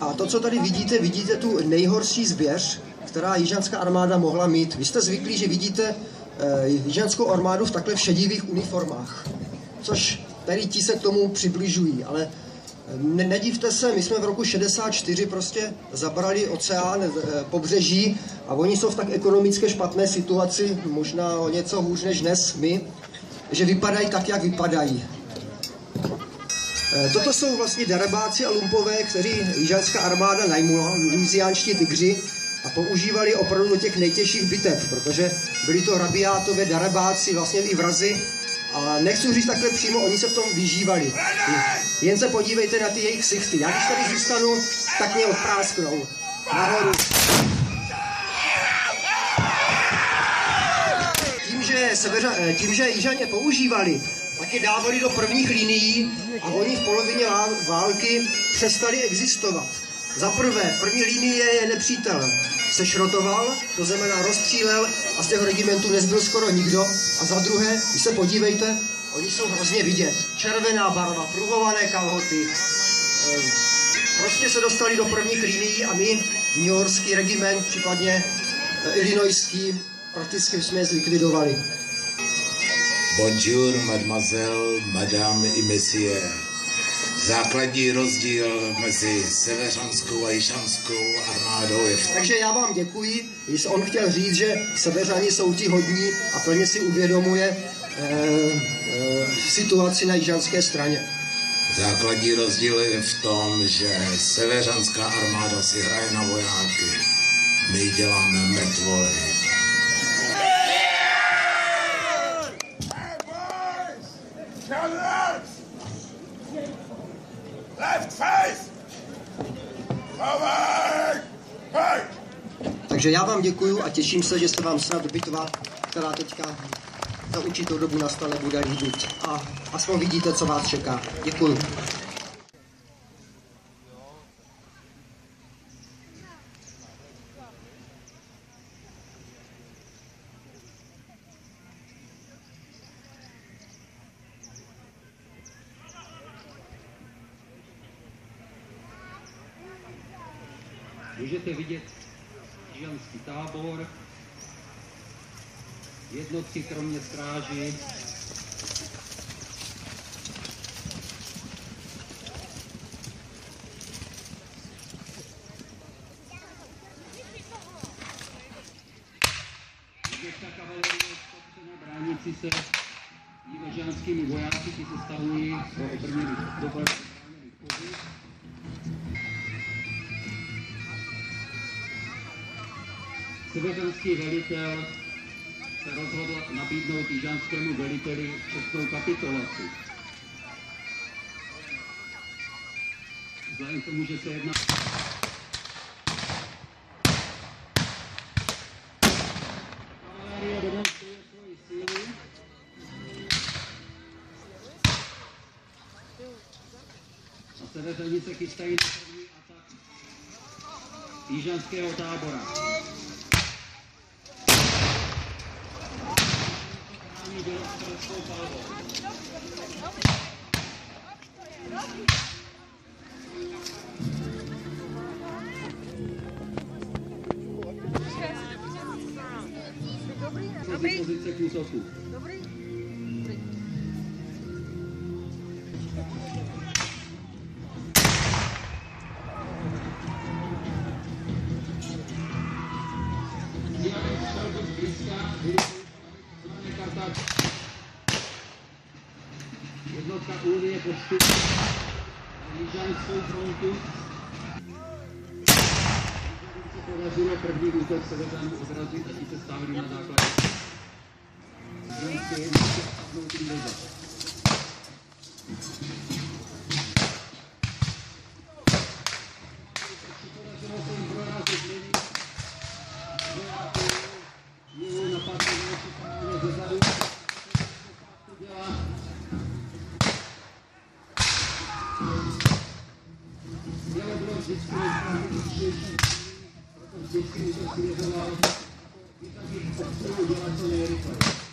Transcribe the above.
A to, co tady vidíte, vidíte tu nejhorší zvěř, která jižanská armáda mohla mít. Vy jste zvyklí, že vidíte eh, jižanskou armádu v takhle všedivých uniformách, což tady ti se k tomu přibližují, ale ne, nedívte se, my jsme v roku 64 prostě zabrali oceán, eh, pobřeží a oni jsou v tak ekonomické špatné situaci, možná o něco hůř než dnes my, že vypadají tak, jak vypadají. Eh, toto jsou vlastně darebáci a lumpové, kteří jižanská armáda najmula, louisiánští tygři, a používali opravdu do těch nejtěžších bitev, protože byli to rabiátové darebáci, vlastně i vrazy, a nechci říct takhle přímo, oni se v tom vyžívali. Jen se podívejte na ty jejich ksichty. Já když tady zůstanu, tak mě odprásknou. Nahoru. Tím, že, seveřa, eh, tím, že Jižaně používali, tak je dávali do prvních linií a oni v polovině války přestali existovat. Za prvé, první linie je nepřítel sešrotoval, to znamená rozstřílel a z těch regimentů nezbyl skoro nikdo. A za druhé, když se podívejte, oni jsou hrozně vidět. Červená barva, pruhované kalhoty. Ehm, prostě se dostali do prvních linií a my, New Yorkský regiment, případně eh, Illinoiský, prakticky jsme je zlikvidovali. Bonjour, mademoiselle, madame et messieurs základní rozdíl mezi seveřanskou a jižanskou armádou je v Takže já vám děkuji, když on chtěl říct, že seveřani jsou ti hodní a plně si uvědomuje e, e, situaci na jižanské straně. Základní rozdíl je v tom, že seveřanská armáda si hraje na vojáky. My děláme metvoly. Takže já vám děkuju a těším se, že se vám snad bitva, která teďka za určitou dobu nastane, bude líbit. A aspoň vidíte, co vás čeká. Děkuju. Můžete vidět jižanský tábor, jednotky kromě stráži, se jižanskými vojáky, ti se stahují do obrněných pozic. Severanský velitel se rozhodl nabídnout jižanskému veliteli českou kapitulaci. Vzhledem k tomu, že se jedná A severani se chystají na první atak jižanského tábora. Dobrý. Dobrý. Dobrý. Dobrý. Jednotka Unie postupuje na Jižanskou frontu. se podařilo první útok Severanů odrazit a ti se stavili na základě. Jižanské jednotky padnout jim Podařilo Thank you.